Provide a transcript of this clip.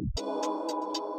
うん。